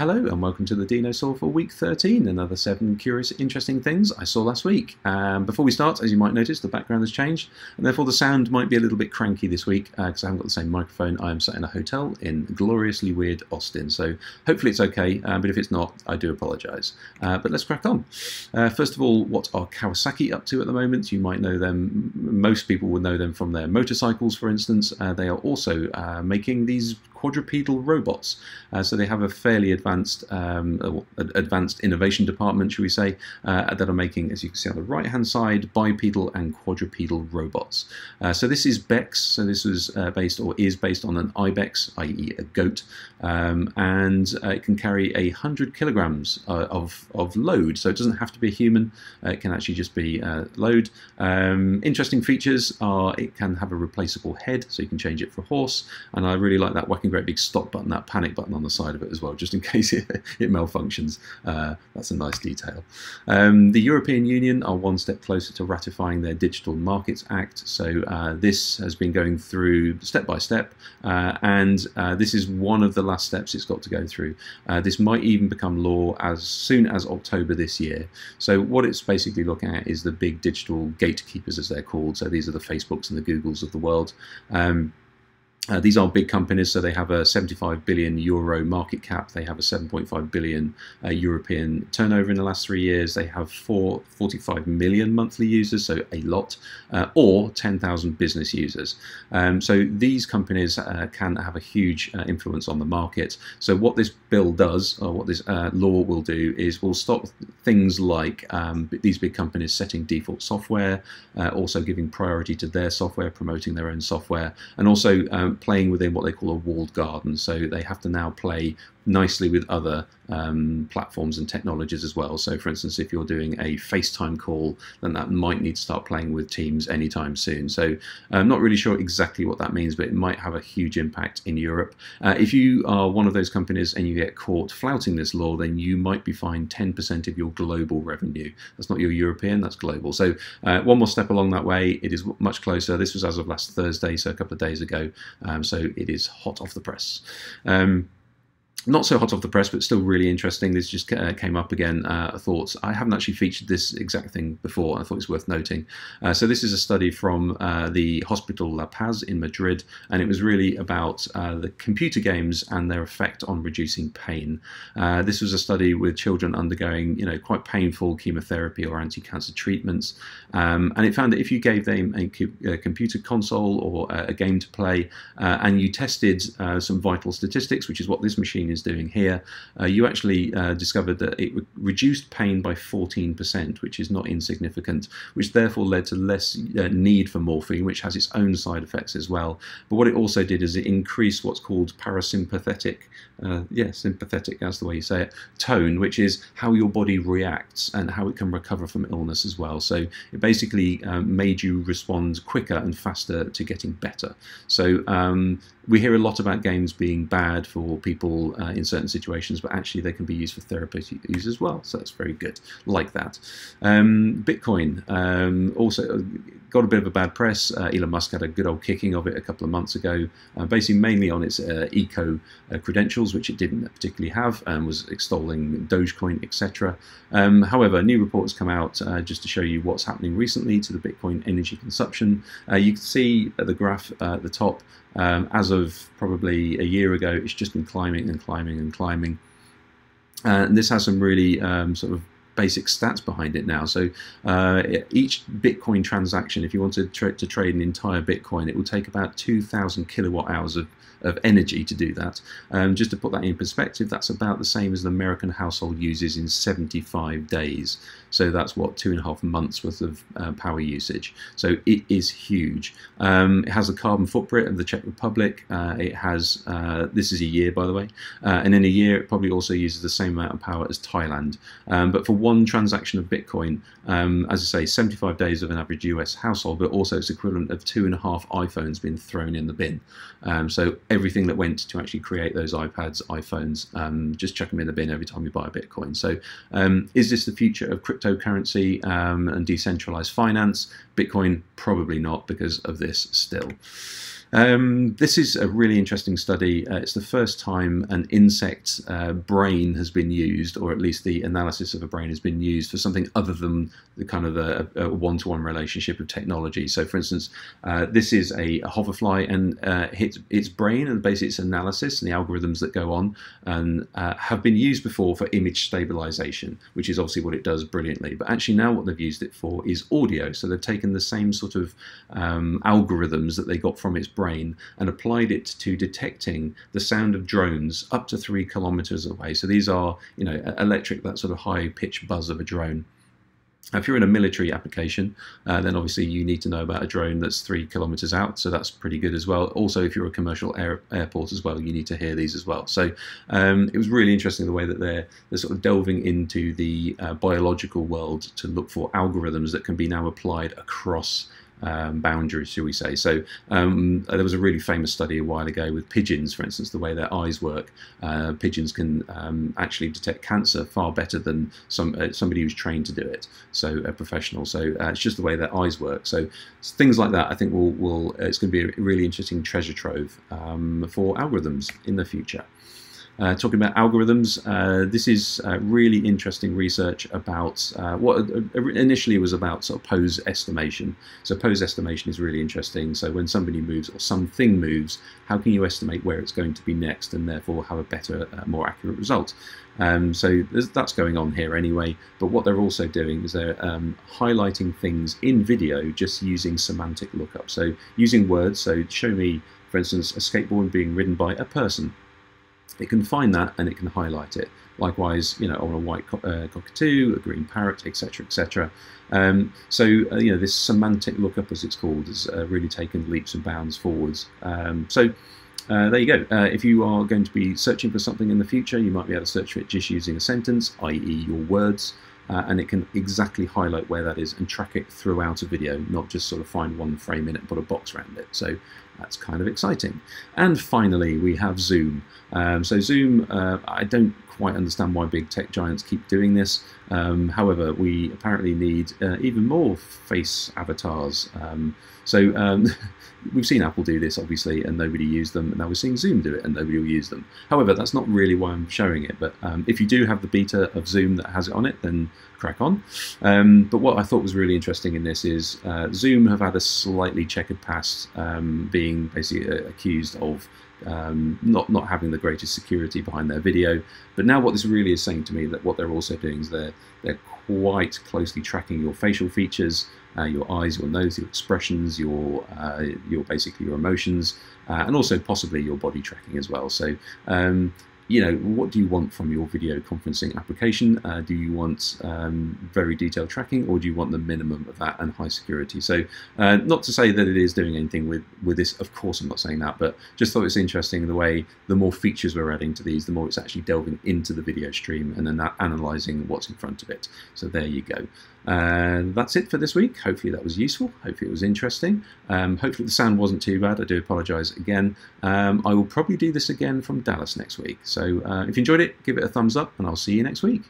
Hello and welcome to the Dinosaw for week 13, another seven curious, interesting things I saw last week. Um, before we start, as you might notice, the background has changed, and therefore the sound might be a little bit cranky this week because uh, I haven't got the same microphone. I am sat in a hotel in gloriously weird Austin, so hopefully it's okay, uh, but if it's not, I do apologise. Uh, but let's crack on. Uh, first of all, what are Kawasaki up to at the moment? You might know them, most people would know them from their motorcycles, for instance. Uh, they are also uh, making these quadrupedal robots. Uh, so they have a fairly advanced um, advanced innovation department, should we say, uh, that are making, as you can see on the right hand side, bipedal and quadrupedal robots. Uh, so this is Bex. So this was uh, based or is based on an ibex, i.e. a goat, um, and uh, it can carry a hundred kilograms uh, of of load. So it doesn't have to be a human. it can actually just be load. Um, interesting features are it can have a replaceable head, so you can change it for a horse, and I really like that whacking great big stop button, that panic button on the side of it as well, just in case it, it malfunctions. Uh, that's a nice detail. Um, the European Union are one step closer to ratifying their Digital Markets Act. So uh, this has been going through step by step, uh, and uh, this is one of the last steps it's got to go through. Uh, this might even become law as soon as October this year. So what it's basically looking at is the big digital gatekeepers, as they're called. So these are the Facebooks and the Googles of the world. Um, uh, these are big companies, so they have a 75 billion euro market cap. They have a 7.5 billion uh, European turnover in the last three years. They have four, 45 million monthly users, so a lot, uh, or 10,000 business users. Um, so these companies uh, can have a huge uh, influence on the market. So what this bill does, or what this uh, law will do, is will stop things like um, these big companies setting default software, also giving priority to their software, promoting their own software, and also um, playing within what they call a walled garden. So they have to now play nicely with other um, platforms and technologies as well. So, for instance, if you're doing a FaceTime call, then that might need to start playing with Teams anytime soon. So, I'm not really sure exactly what that means, but it might have a huge impact in Europe. Uh, if you are one of those companies and you get caught flouting this law, then you might be fined 10% of your global revenue. That's not your European, that's global. So, uh, one more step along that way. It is much closer. This was as of last Thursday, so a couple of days ago. Um, so, it is hot off the press. Um, not so hot off the press, but still really interesting. This just uh, came up again. Uh, thoughts. I haven't actually featured this exact thing before. I thought it was worth noting. Uh, so this is a study from uh, the Hospital La Paz in Madrid, and it was really about uh, the computer games and their effect on reducing pain. Uh, this was a study with children undergoing, you know, quite painful chemotherapy or anti-cancer treatments, um, and it found that if you gave them a, a computer console or a game to play, and you tested some vital statistics, which is what this machine is doing here, uh, you actually uh, discovered that it re reduced pain by 14%, which is not insignificant, which therefore led to less uh, need for morphine, which has its own side effects as well. But what it also did is it increased what's called parasympathetic, uh, yeah, sympathetic, that's the way you say it, tone, which is how your body reacts and how it can recover from illness as well. So it basically um, made you respond quicker and faster to getting better. So um, we hear a lot about games being bad for people uh, in certain situations, but actually they can be used for therapeutic use as well. So that's very good, like that. Um, Bitcoin um, also uh, got a bit of a bad press. Uh, Elon Musk had a good old kicking of it a couple of months ago, uh, basically mainly on its uh, eco uh, credentials, which it didn't particularly have, and was extolling Dogecoin, etc. Um, however, new reports come out just to show you what's happening recently to the Bitcoin energy consumption. you can see the graph at the top um, as of probably a year ago, it's just been climbing and climbing and climbing. Uh, and this has some really um, sort of basic stats behind it now. So uh, each Bitcoin transaction, if you wanted to, tra to trade an entire Bitcoin, it will take about 2,000 kilowatt hours of of energy to do that. Um, just to put that in perspective, that's about the same as an American household uses in 75 days. So that's what two and a half months worth of uh, power usage. So it is huge. Um, it has a carbon footprint of the Czech Republic. Uh, it has uh, this is a year, by the way, uh, and in a year it probably also uses the same amount of power as Thailand. Um, but for one transaction of Bitcoin, um, as I say, 75 days of an average US household, but also it's equivalent of two and a half iPhones being thrown in the bin. Um, so everything that went to actually create those iPads, iPhones, um, just chuck them in the bin every time you buy a Bitcoin. So um, is this the future of cryptocurrency um, and decentralized finance? Bitcoin, probably not because of this still. Um, this is a really interesting study. Uh, it's the first time an insect uh, brain has been used, or at least the analysis of a brain has been used for something other than the kind of a, one-to-one relationship of technology. So, for instance, uh, this is a, a hoverfly, and uh, its, its brain and basically its analysis and the algorithms that go on and uh, have been used before for image stabilization, which is obviously what it does brilliantly. But actually, now what they've used it for is audio. So they've taken the same sort of um, algorithms that they got from its brain and applied it to detecting the sound of drones up to three kilometers away. So these are, you know, electric, that sort of high pitch buzz of a drone. If you're in a military application, uh, then obviously you need to know about a drone that's three kilometers out, so that's pretty good as well. Also, if you're a commercial air, airport as well, you need to hear these as well. So um, it was really interesting the way that they're, they're sort of delving into the uh, biological world to look for algorithms that can be now applied across um, boundaries, shall we say. So um, there was a really famous study a while ago with pigeons, for instance, the way their eyes work. Uh, pigeons can um, actually detect cancer far better than some uh, somebody who's trained to do it, so a professional. So uh, it's just the way their eyes work. So things like that, I think, will will it's going to be a really interesting treasure trove um, for algorithms in the future. Uh, talking about algorithms. Uh, this is uh, really interesting research about uh, what initially was about sort of pose estimation. So pose estimation is really interesting. So when somebody moves or something moves, how can you estimate where it's going to be next and therefore have a better, uh, more accurate result? Um, so that's going on here anyway. But what they're also doing is they're um, highlighting things in video just using semantic lookup. So using words. So show me, for instance, a skateboard being ridden by a person it can find that and it can highlight it. Likewise, you know, on a white co uh, cockatoo, a green parrot, etc., etc. Um, so, uh, you know, this semantic lookup, as it's called, has uh, really taken leaps and bounds forwards. Um, so, uh, there you go. Uh, if you are going to be searching for something in the future, you might be able to search for it just using a sentence, i.e., your words. Uh, and it can exactly highlight where that is and track it throughout a video, not just sort of find one frame in it and put a box around it. So that's kind of exciting. And finally, we have Zoom. Um, so Zoom, uh, I don't quite understand why big tech giants keep doing this. Um, however, we apparently need uh, even more face avatars. Um, so um, we've seen Apple do this, obviously, and nobody used them. And now we're seeing Zoom do it, and nobody will use them. However, that's not really why I'm showing it. But um, if you do have the beta of Zoom that has it on it, then crack on. Um, but what I thought was really interesting in this is uh, Zoom have had a slightly checkered past, um, being basically uh, accused of um, not not having the greatest security behind their video. But now what this really is saying to me that what they're also doing is they're they're quite closely tracking your facial features, uh, your eyes, your nose, your expressions, your uh, your basically your emotions, uh, and also possibly your body tracking as well. So um, you know, what do you want from your video conferencing application? Uh, do you want um, very detailed tracking or do you want the minimum of that and high security? So uh, not to say that it is doing anything with, with this, of course I'm not saying that, but just thought it's interesting the way the more features we're adding to these, the more it's actually delving into the video stream and then that analyzing what's in front of it. So there you go. And that's it for this week. Hopefully that was useful. Hopefully it was interesting. Um, hopefully the sound wasn't too bad. I do apologise again. Um, I will probably do this again from Dallas next week. So uh, if you enjoyed it, give it a thumbs up and I'll see you next week.